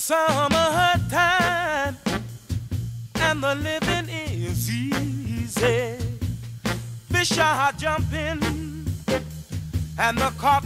summer time and the living is easy. Fish are jumping and the cod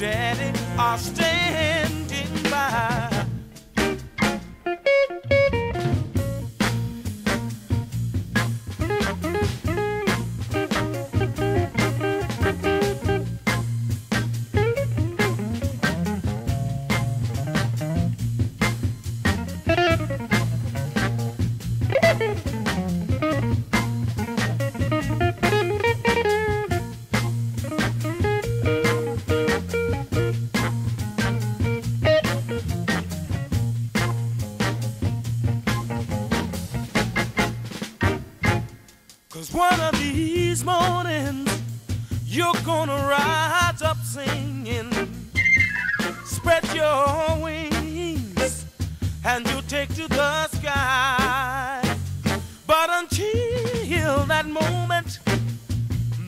daddy, I'll stay.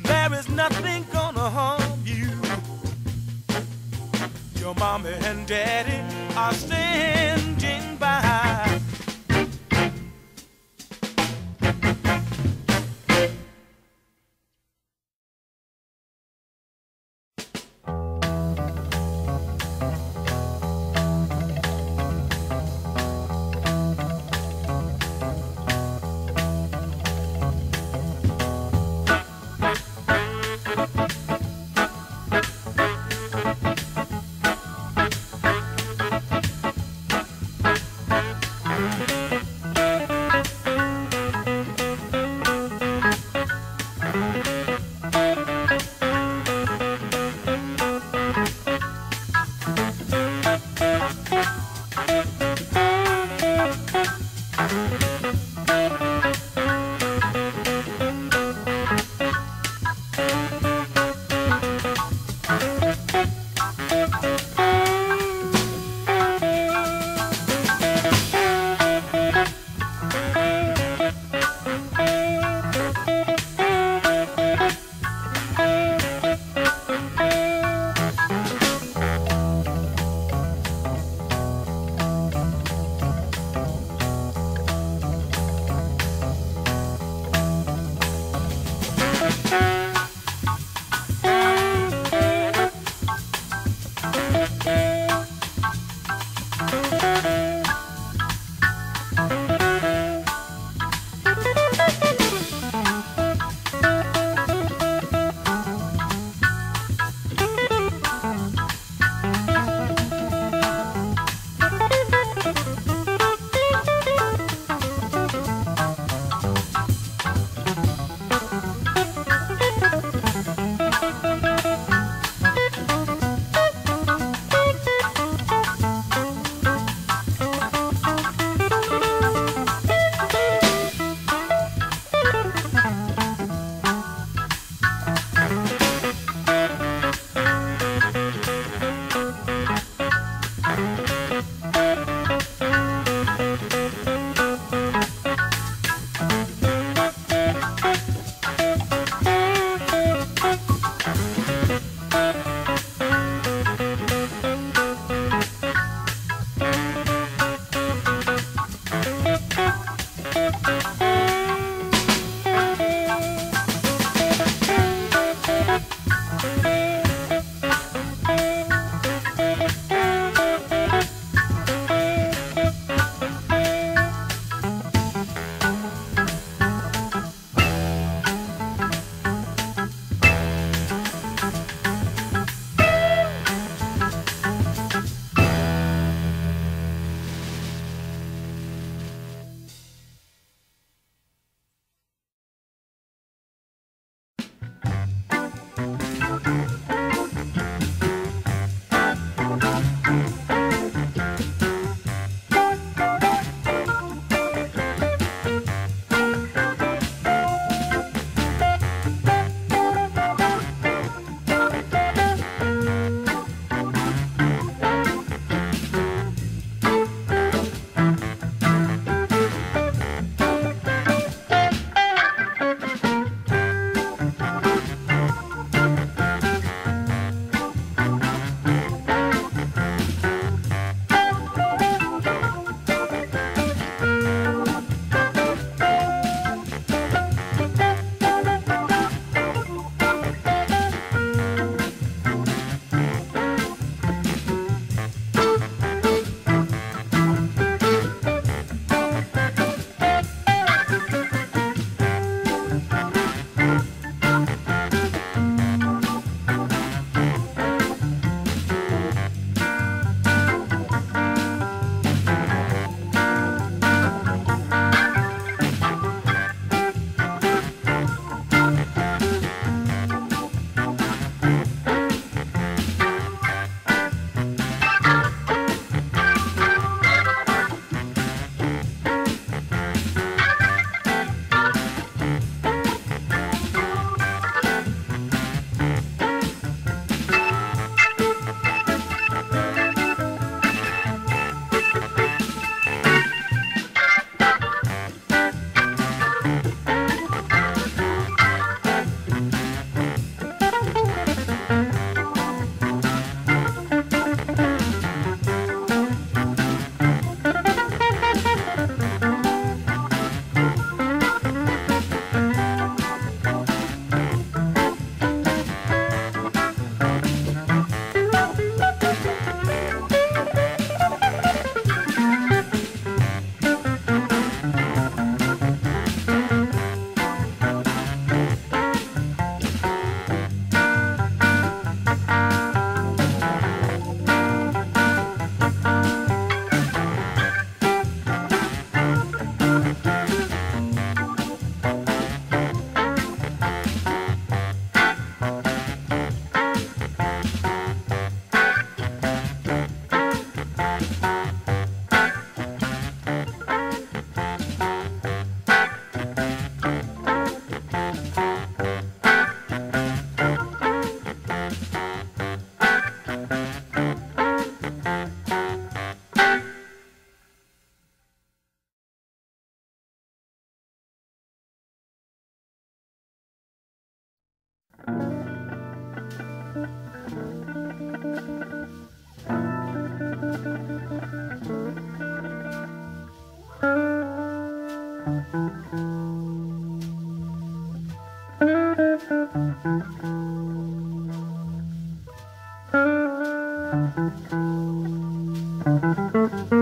There is nothing gonna harm you. Your mommy and daddy are standing by. Thank you.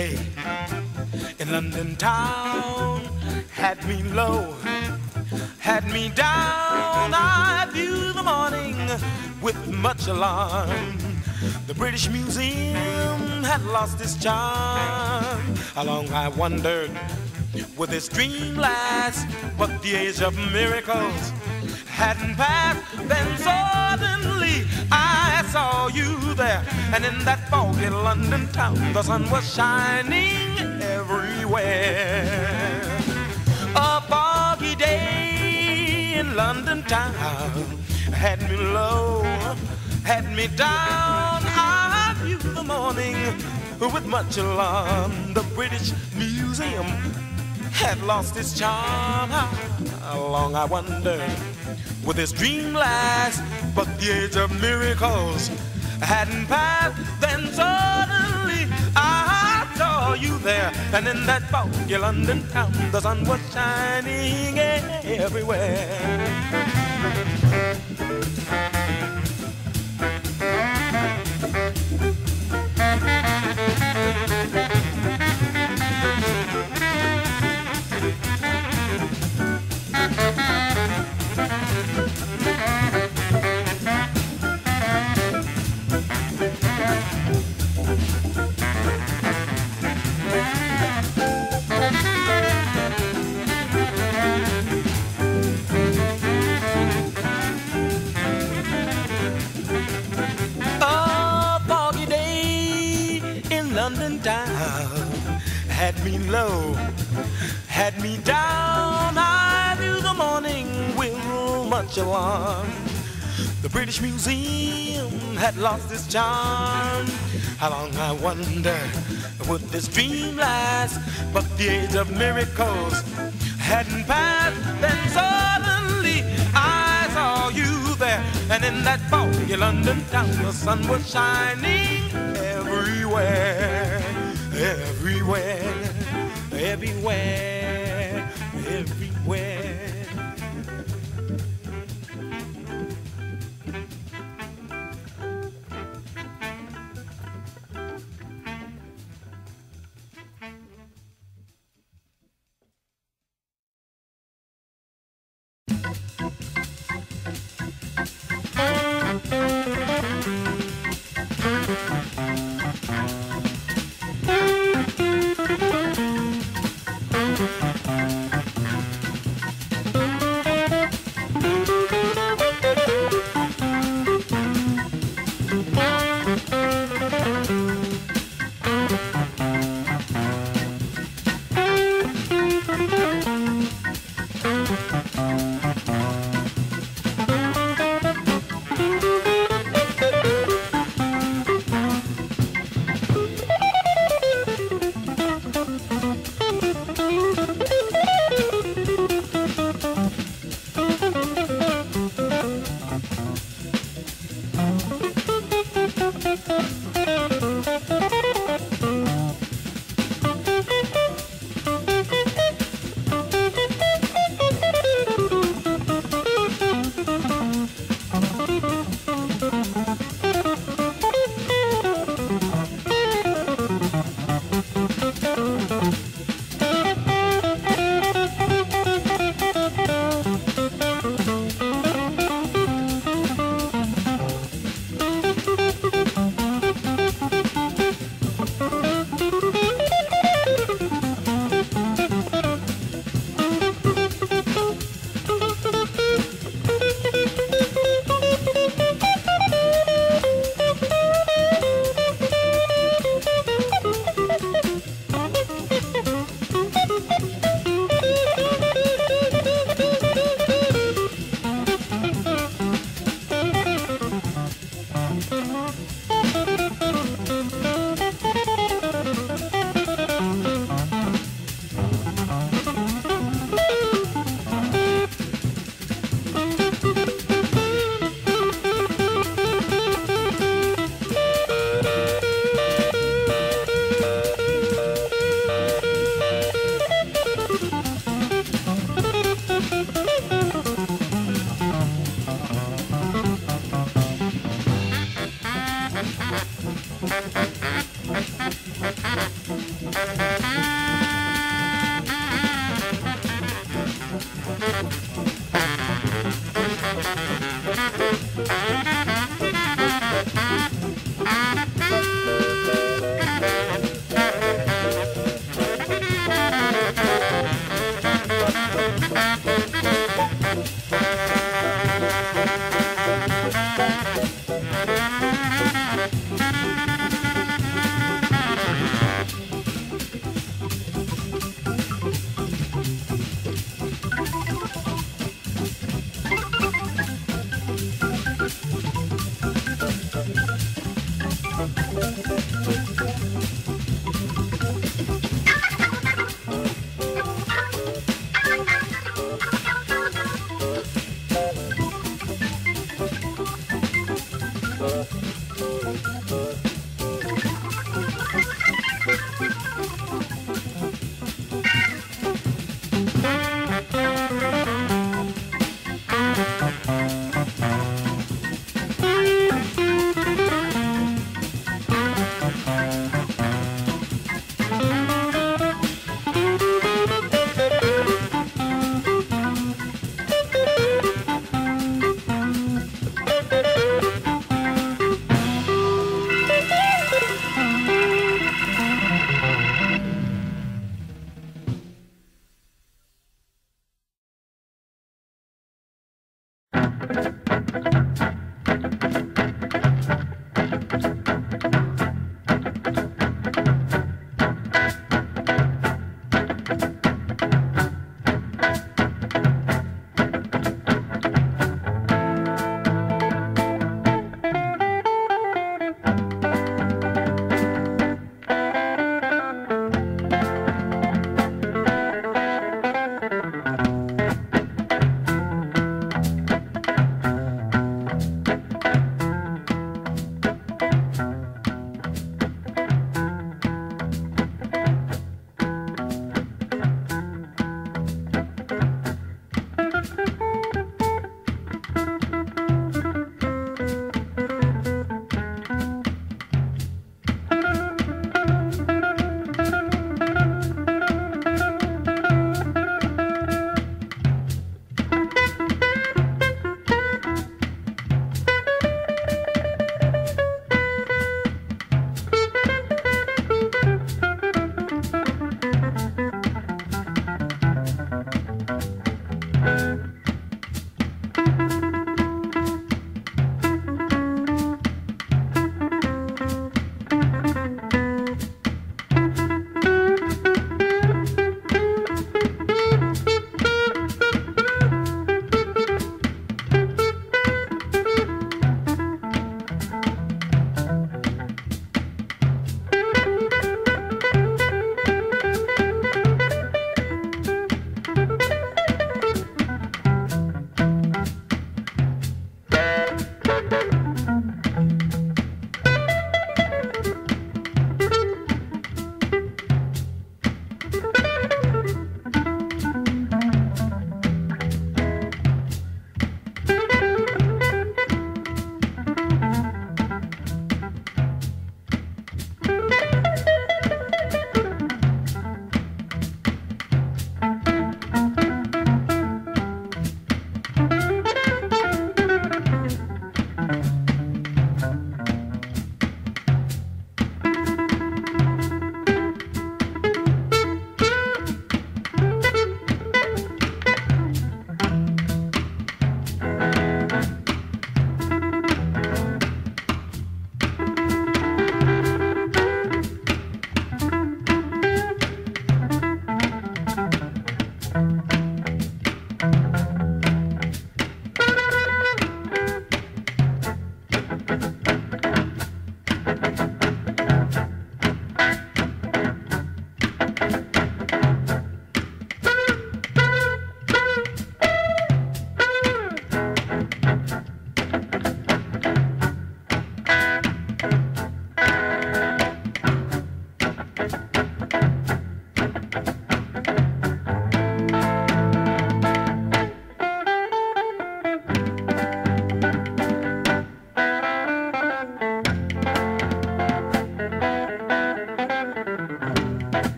Day in London town had me low, had me down. I view the morning with much alarm. The British Museum had lost its charm. How long I wondered, would this dream last? But the age of miracles hadn't passed. Then suddenly I saw you there, and in that foggy London town, the sun was shining everywhere. A foggy day in London town had me low, had me down. I viewed the morning with much alarm. The British Museum had lost its charm. How long I wondered would this dream last? But the age of miracles hadn't passed. Then suddenly I saw you there, and in that foggy London town, the sun was shining everywhere. Me low, had me down. I knew the morning with much alarm. The British Museum had lost its charm. How long I wonder would this dream last? But the age of miracles hadn't passed. Then suddenly I saw you there, and in that foggy London town, the sun was shining everywhere, everywhere, everywhere,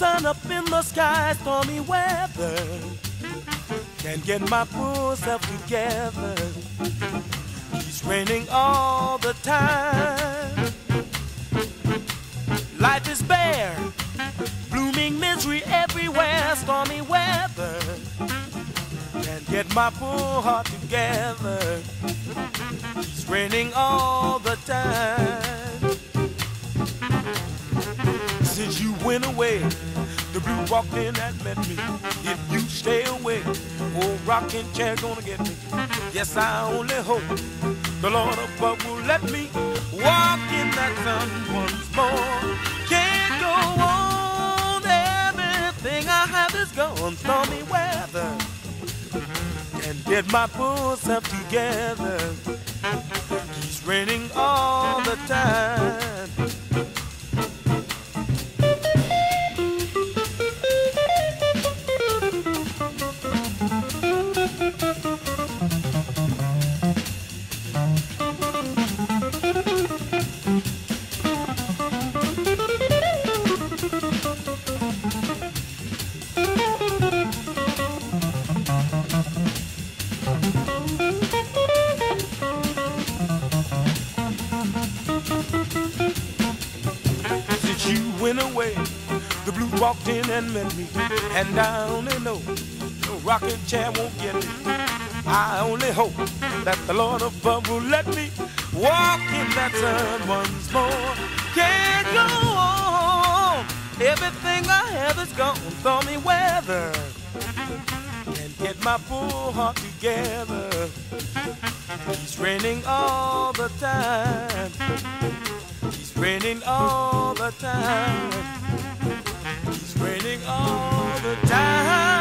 sun up in the sky, stormy weather. Can't get my poor self together. It's raining all the time. Life is bare, blooming misery everywhere, stormy weather. Can't get my poor heart together. It's raining all the time. Since you went away, the blue walked in and met me. If you stay away, old rocking chair gonna get me. Yes, I only hope the Lord above will let me walk in that sun once more. Can't go on, everything I have is gone. Stormy weather, can't get my self together. Keeps raining all the time. Me, and I only know no rocking chair won't get me. I only hope that the Lord above will let me walk in that sun once more. Can't go on, everything I have is gone. Stormy weather can't get my poor heart together. It's raining all the time. It's raining all the time raining all the time.